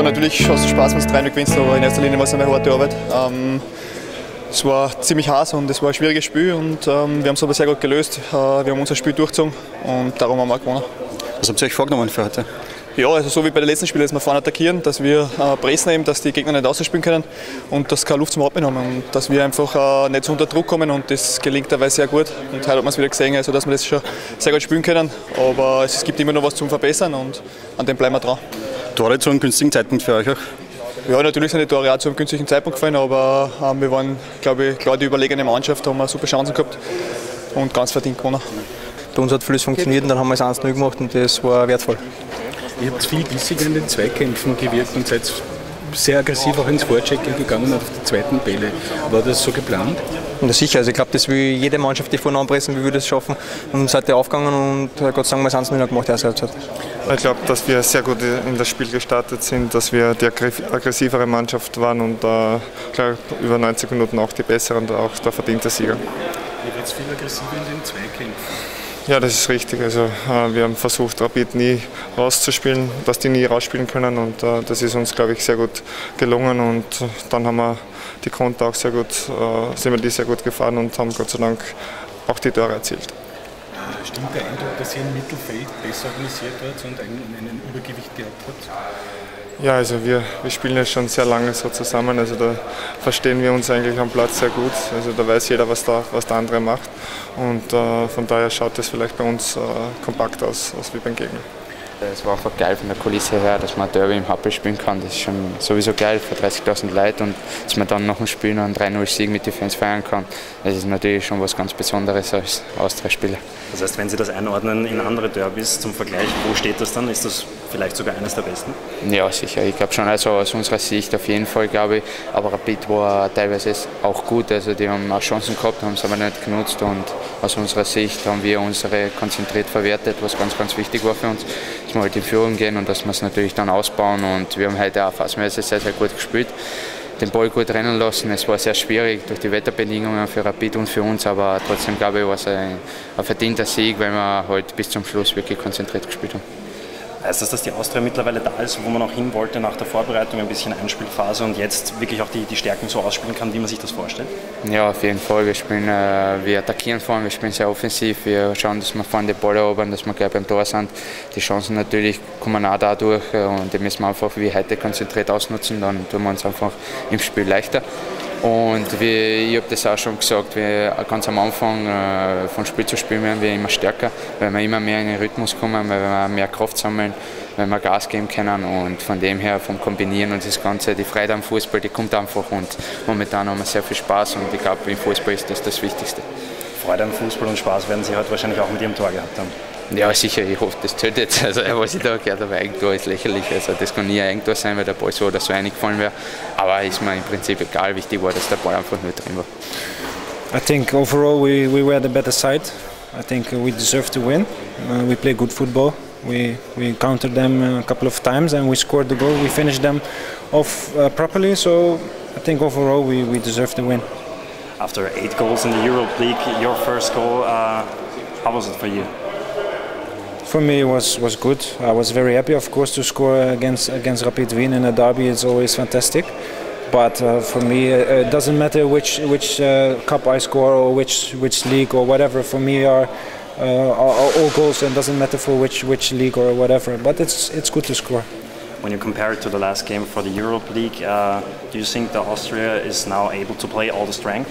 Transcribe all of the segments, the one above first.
Ja, natürlich hast du Spaß, wenn du 3 gewinnst, aber in erster Linie war es eine harte Arbeit. Ähm, es war ziemlich heiß und es war ein schwieriges Spiel und ähm, wir haben es aber sehr gut gelöst. Äh, wir haben unser Spiel durchgezogen und darum haben wir gewonnen. Was habt ihr euch vorgenommen für heute? Ja, also so wie bei den letzten Spielen, dass wir vorne attackieren, dass wir äh, pressen eben, dass die Gegner nicht ausspielen können und dass keine Luft zum Atmen haben und dass wir einfach äh, nicht so unter Druck kommen und das gelingt dabei sehr gut. Und heute hat man es wieder gesehen, also dass wir das schon sehr gut spielen können, aber es gibt immer noch was zum Verbessern und an dem bleiben wir dran. Tore zu einem günstigen Zeitpunkt für euch auch? Ja, natürlich sind die Tore auch zu einem günstigen Zeitpunkt gefallen, aber ähm, wir waren, glaube ich, klar die überlegene Mannschaft, haben eine super Chancen gehabt und ganz verdient gewonnen. Bei uns hat vieles funktioniert und dann haben wir es 1-0 gemacht und das war wertvoll. Ihr habt viel bissiger in den Zweikämpfen gewirkt und seid sehr aggressiv auch ins Vorchecken gegangen auf die zweiten Bälle. War das so geplant? Ja, sicher, also ich glaube, das will jede Mannschaft, die vorne anpressen, wie wir das schaffen. Und seid ihr aufgegangen und äh, Gott sei Dank haben wir es 1 gemacht, erste Halbzeit. Ich glaube, dass wir sehr gut in das Spiel gestartet sind, dass wir die aggressivere Mannschaft waren und äh, klar, über 90 Minuten auch die besseren und auch der verdiente Sieger. Ihr werdet viel aggressiver in den Zweikämpfen. Ja, das ist richtig. Also, äh, wir haben versucht, Rapid nie rauszuspielen, dass die nie rausspielen können und äh, das ist uns, glaube ich, sehr gut gelungen und dann haben wir die Konter auch sehr gut, äh, sind wir die sehr gut gefahren und haben Gott sei Dank auch die Tore erzielt. Stimmt der Eindruck, dass ihr im Mittelfeld besser organisiert wird und einen, einen Übergewicht gehabt habt? Ja, also wir, wir spielen ja schon sehr lange so zusammen, also da verstehen wir uns eigentlich am Platz sehr gut. Also da weiß jeder, was, da, was der andere macht und äh, von daher schaut es vielleicht bei uns äh, kompakt aus, aus wie beim Gegner. Es war einfach geil von der Kulisse her, dass man Derby im Happel spielen kann. Das ist schon sowieso geil für 30.000 Leute und dass man dann noch ein Spiel noch einen 3-0-Sieg mit den Fans feiern kann. Das ist natürlich schon was ganz Besonderes als Austria-Spieler. Das heißt, wenn Sie das einordnen in andere Derbys zum Vergleich, wo steht das dann? Ist das vielleicht sogar eines der besten? Ja, sicher. Ich glaube schon, also aus unserer Sicht auf jeden Fall, glaube ich. Aber Rapid war teilweise auch gut. Also die haben auch Chancen gehabt, haben es aber nicht genutzt. Und aus unserer Sicht haben wir unsere konzentriert verwertet, was ganz, ganz wichtig war für uns dass wir halt in Führung gehen und dass wir es natürlich dann ausbauen. Und wir haben heute auch phasenweise sehr, sehr gut gespielt, den Ball gut rennen lassen. Es war sehr schwierig durch die Wetterbedingungen für Rapid und für uns, aber trotzdem glaube ich, war es ein, ein verdienter Sieg, weil wir halt bis zum Schluss wirklich konzentriert gespielt haben. Heißt das, dass die Austria mittlerweile da ist, wo man auch hin wollte nach der Vorbereitung, ein bisschen Einspielphase und jetzt wirklich auch die, die Stärken so ausspielen kann, wie man sich das vorstellt? Ja, auf jeden Fall. Wir, spielen, äh, wir attackieren vorne, wir spielen sehr offensiv. Wir schauen, dass wir vorne die Ball erobern, dass wir gleich beim Tor sind. Die Chancen natürlich kommen auch dadurch äh, und die müssen wir einfach wie heute konzentriert ausnutzen. Dann tun wir uns einfach im Spiel leichter. Und wie, ich habe das auch schon gesagt, wir, ganz am Anfang äh, von Spiel zu Spiel werden wir immer stärker, weil wir immer mehr in den Rhythmus kommen, weil wir mehr Kraft sammeln, weil wir Gas geben können und von dem her vom Kombinieren und das Ganze, die Freude am Fußball, die kommt einfach und momentan haben wir sehr viel Spaß und ich glaube, im Fußball ist das das Wichtigste. Freude am Fußball und Spaß werden Sie heute wahrscheinlich auch mit Ihrem Tor gehabt haben. Ja, sicher, ich hoffe, das tötet. Also, was ich da gehört habe, Eigentor ist lächerlich. Also, das kann nie ein Eigentor sein, weil der Ball so oder so eingefallen wäre. Aber ist mir im Prinzip egal. Wichtig war, dass der Ball einfach nur drin war. I think overall we, we were the better side. I think we deserve to win. Uh, we play good football. We, we countered them a couple of times and we scored the goal. We finished them off uh, properly. So I think overall we, we deserve to win. After eight goals in the Europe League, your first goal, uh, how was it for you? For me, was was good. I was very happy, of course, to score against against Rapid Wien in a derby. It's always fantastic. But uh, for me, uh, it doesn't matter which which uh, cup I score or which which league or whatever. For me, are, uh, are all goals, and doesn't matter for which which league or whatever. But it's it's good to score. When you compare it to the last game for the Europe League, uh, do you think that Austria is now able to play all the strength?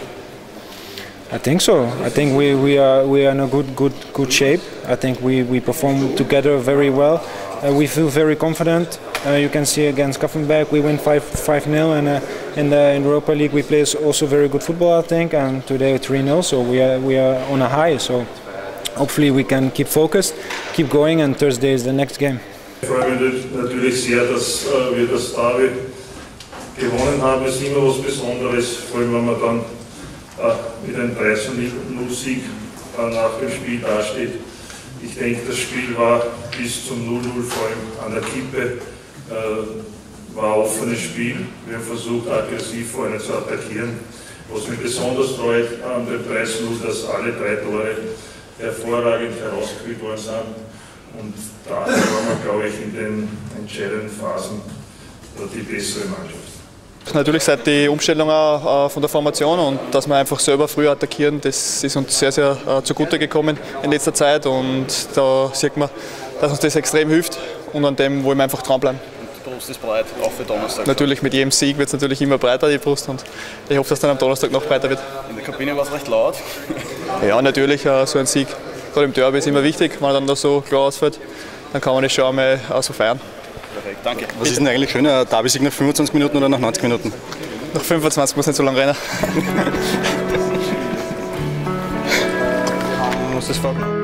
I think so. I think we, we are we are in a good good good shape. I think we, we perform together very well. Uh, we feel very confident. Uh, you can see against Kaffenberg we win 5 5 0 and uh, in the Europa League we play also very good football I think and today 3 0 so we are we are on a high so hopefully we can keep focused, keep going and Thursday is the next game. Natürlich sehr, dass wir das gewonnen haben. Es ist immer was Besonderes, vor allem wenn man dann mit einem 3-0-Sieg nach dem Spiel dasteht. Ich denke, das Spiel war bis zum 0-0 vor allem an der Kippe, äh, war ein offenes Spiel. Wir haben versucht, aggressiv vorne zu attackieren. Was mich besonders freut an dem 3-0, dass alle drei Tore hervorragend herausgespielt worden sind. Und da waren wir, glaube ich, in den entscheidenden Phasen die bessere Mannschaft. Natürlich seit die Umstellung äh, von der Formation und dass wir einfach selber früh attackieren, das ist uns sehr, sehr äh, zugute gekommen in letzter Zeit und da sieht man, dass uns das extrem hilft und an dem wollen wir einfach dranbleiben. Die Brust ist breit, auch für Donnerstag. Natürlich mit jedem Sieg wird es natürlich immer breiter, die Brust und ich hoffe, dass dann am Donnerstag noch breiter wird. In der Kabine war es recht laut. Ja, natürlich, äh, so ein Sieg, gerade im Derby ist immer wichtig, wenn er dann da so klar ausfällt, dann kann man das schon einmal so feiern. Perfekt, danke. Was ist denn eigentlich schöner, ein Derby-Sieg nach 25 Minuten oder nach 90 Minuten? Nach 25 muss nicht so lange rennen. Man muss das vornehmen.